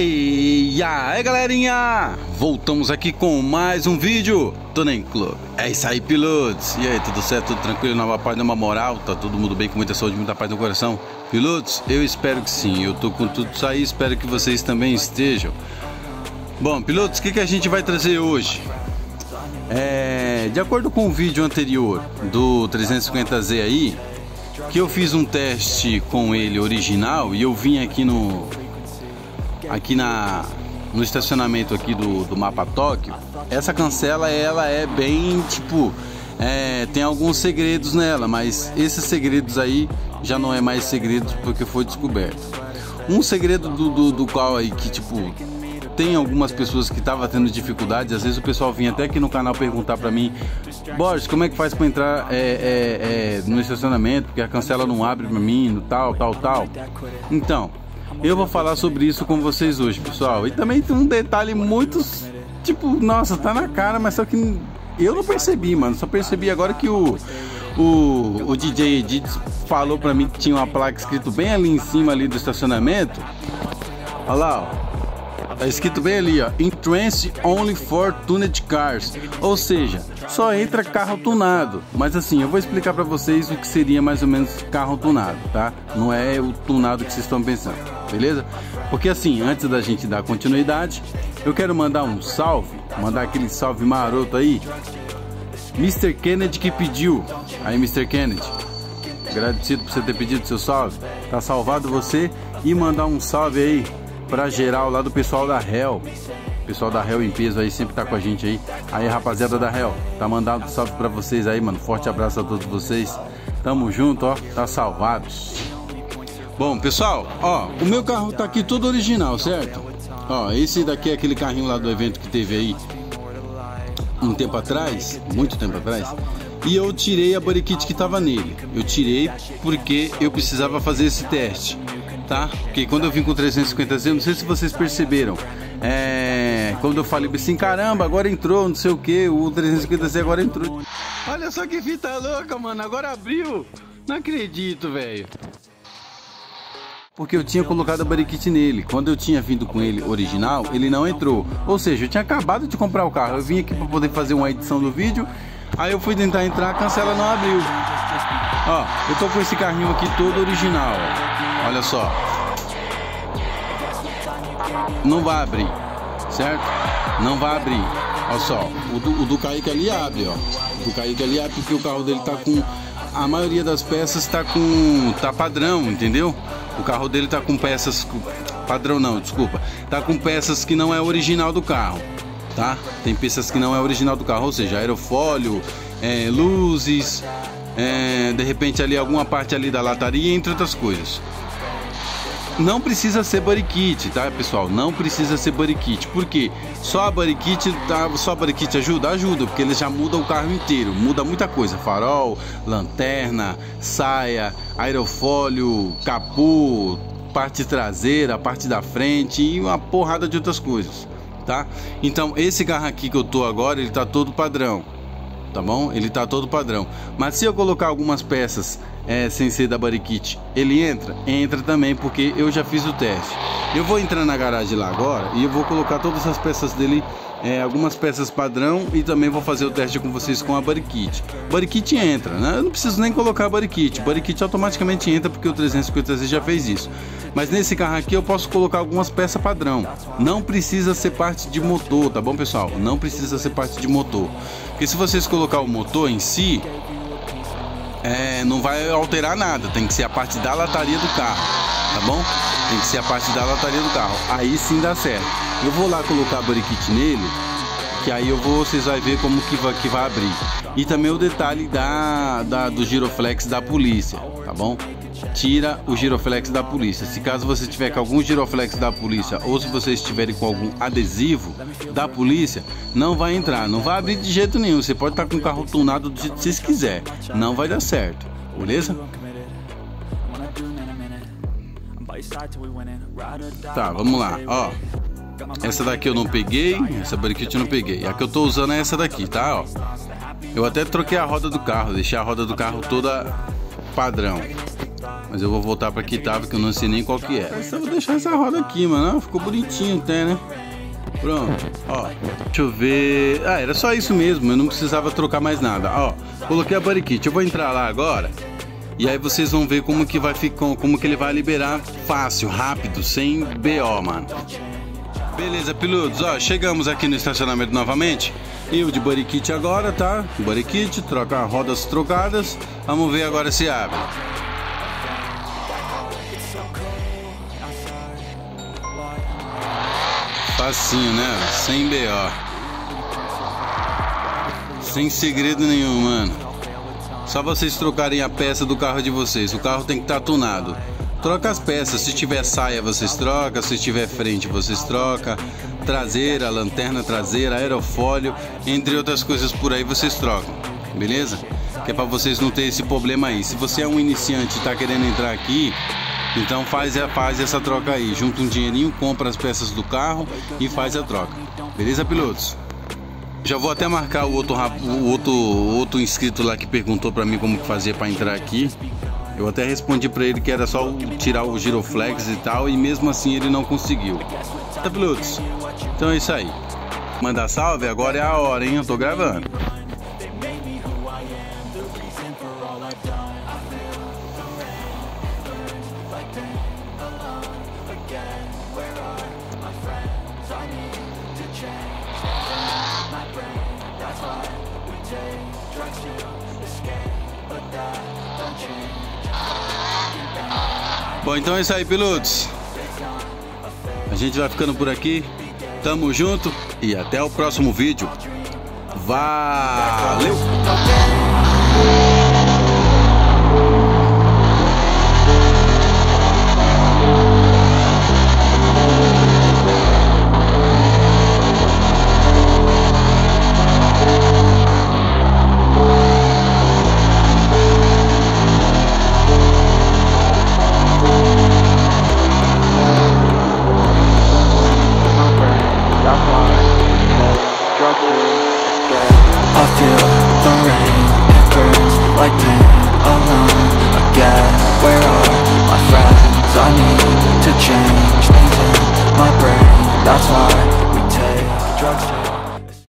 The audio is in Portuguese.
E aí galerinha, voltamos aqui com mais um vídeo do Nem Club. É isso aí pilotos, e aí tudo certo, tudo tranquilo, nova paz, nova moral, tá todo mundo bem, com muita saúde, muita paz no coração? Pilotos, eu espero que sim, eu tô com tudo isso aí, espero que vocês também estejam. Bom pilotos, o que, que a gente vai trazer hoje? É, de acordo com o vídeo anterior do 350Z aí, que eu fiz um teste com ele original e eu vim aqui no aqui na no estacionamento aqui do, do mapa Tóquio, essa cancela ela é bem tipo é, tem alguns segredos nela, mas esses segredos aí já não é mais segredo porque foi descoberto. Um segredo do, do, do qual aí que tipo tem algumas pessoas que estavam tendo dificuldades, às vezes o pessoal vinha até aqui no canal perguntar para mim, Borges, como é que faz para entrar é, é, é, no estacionamento, porque a cancela não abre para mim, tal, tal, tal. Então, eu vou falar sobre isso com vocês hoje, pessoal. E também tem um detalhe muito, tipo, nossa, tá na cara, mas só que eu não percebi, mano. Só percebi agora que o o, o DJ Edith falou pra mim que tinha uma placa escrito bem ali em cima ali do estacionamento. Olha lá, ó. Tá escrito bem ali, ó. Entrance only for tuned cars. Ou seja, só entra carro tunado. Mas assim, eu vou explicar para vocês o que seria mais ou menos carro tunado, tá? Não é o tunado que vocês estão pensando, beleza? Porque assim, antes da gente dar continuidade, eu quero mandar um salve, mandar aquele salve maroto aí. Mr. Kennedy que pediu. Aí, Mr. Kennedy. Agradecido por você ter pedido seu salve. Tá salvado você e mandar um salve aí pra geral lá do pessoal da Hell. Pessoal da Hell em peso aí sempre tá com a gente aí. Aí, rapaziada da Hell, tá mandando um salve pra vocês aí, mano. Forte abraço a todos vocês. Tamo junto, ó. Tá salvados. Bom, pessoal, ó, o meu carro tá aqui todo original, certo? Ó, esse daqui é aquele carrinho lá do evento que teve aí um tempo atrás, muito tempo atrás. E eu tirei a body kit que tava nele. Eu tirei porque eu precisava fazer esse teste tá? Porque quando eu vim com 350Z, não sei se vocês perceberam, é, quando eu falei assim, caramba, agora entrou, não sei o que, o 350Z agora entrou. Olha só que fita louca, mano, agora abriu. Não acredito, velho. Porque eu tinha colocado a bariquite nele. Quando eu tinha vindo com ele original, ele não entrou. Ou seja, eu tinha acabado de comprar o carro. Eu vim aqui para poder fazer uma edição do vídeo. Aí eu fui tentar entrar, cancela não abriu. Ó, eu tô com esse carrinho aqui todo original. Olha só. Não vai abrir, certo? Não vai abrir. Olha só, o do, o do Kaique ali abre, ó. O do Kaique ali abre porque o carro dele tá com... A maioria das peças tá com... Tá padrão, entendeu? O carro dele tá com peças... Padrão não, desculpa. Tá com peças que não é original do carro, tá? Tem peças que não é original do carro, ou seja, aerofólio, é, luzes, é, de repente ali alguma parte ali da lataria, entre outras coisas. Não precisa ser body kit, tá, pessoal? Não precisa ser body kit. Por quê? Só a body kit, tá, só a body kit ajuda? Ajuda, porque eles já mudam o carro inteiro. Muda muita coisa. Farol, lanterna, saia, aerofólio, capô, parte traseira, parte da frente e uma porrada de outras coisas, tá? Então, esse carro aqui que eu tô agora, ele tá todo padrão tá bom? Ele tá todo padrão. Mas se eu colocar algumas peças é, sem ser da kit, ele entra? Entra também, porque eu já fiz o teste. Eu vou entrar na garagem lá agora e eu vou colocar todas as peças dele é, algumas peças padrão e também vou fazer o teste com vocês com a. Body kit entra, né? Eu não preciso nem colocar a. Body kit automaticamente entra porque o 350Z já fez isso. Mas nesse carro aqui eu posso colocar algumas peças padrão. Não precisa ser parte de motor, tá bom, pessoal? Não precisa ser parte de motor. Porque se vocês colocar o motor em si, é, não vai alterar nada. Tem que ser a parte da lataria do carro, tá bom? Tem que ser a parte da lataria do carro. Aí sim dá certo. Eu vou lá colocar boriquite nele, que aí eu vou, vocês vão ver como que vai, que vai abrir. E também o detalhe da, da, do giroflex da polícia, tá bom? Tira o giroflex da polícia. Se caso você tiver com algum giroflex da polícia ou se vocês estiverem com algum adesivo da polícia, não vai entrar, não vai abrir de jeito nenhum. Você pode estar com o carro tunado do jeito que vocês quiser, não vai dar certo, beleza? Tá, vamos lá, ó. Essa daqui eu não peguei, essa bariquete eu não peguei. A que eu tô usando é essa daqui, tá? Ó. Eu até troquei a roda do carro, deixei a roda do carro toda padrão. Mas eu vou voltar pra que tava, que eu não sei nem qual que é. Mas eu vou deixar essa roda aqui, mano. Ficou bonitinho até, né? Pronto, ó. Deixa eu ver. Ah, era só isso mesmo. Eu não precisava trocar mais nada. Ó, coloquei a body kit. Eu vou entrar lá agora. E aí vocês vão ver como que vai ficar, como que ele vai liberar fácil, rápido, sem BO, mano. Beleza, pilotos, ó, chegamos aqui no estacionamento novamente. Eu de body kit agora, tá? Body kit, troca rodas trocadas. Vamos ver agora se abre. Facinho, né? Sem BO. Sem segredo nenhum, mano. Só vocês trocarem a peça do carro de vocês. O carro tem que estar tá tunado. Troca as peças. Se tiver saia, vocês trocam. Se tiver frente, vocês trocam. Traseira, lanterna traseira, aerofólio, entre outras coisas por aí, vocês trocam. Beleza? Que é para vocês não ter esse problema aí. Se você é um iniciante e tá querendo entrar aqui, então faz, faz essa troca aí, junta um dinheirinho, compra as peças do carro e faz a troca. Beleza, pilotos? Já vou até marcar o outro, o outro, outro inscrito lá que perguntou para mim como fazia para entrar aqui. Eu até respondi para ele que era só tirar o giroflex e tal, e mesmo assim ele não conseguiu. Tá, pilotos? Então é isso aí. Mandar salve, agora é a hora, hein? Eu tô gravando. Bom, então é isso aí, pilotos. A gente vai ficando por aqui. Tamo junto e até o próximo vídeo. Valeu! I feel the rain, it burns like pain Alone again, where are my friends? I need to change things in my brain. That's why we take drugs.